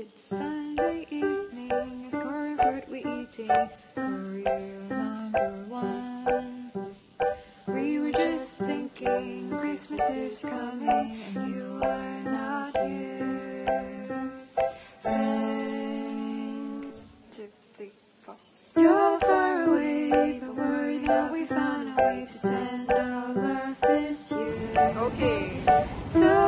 It's Sunday evening, it's cornbread we eating, Korea number one. We were just thinking Christmas is coming and you are not here. Thank two, three, four. You're far away, but we're now we found a way to send our love this year. Okay. So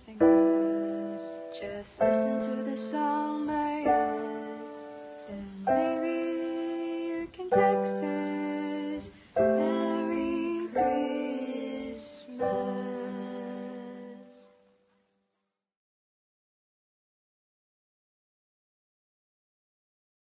missing us, just listen to the song.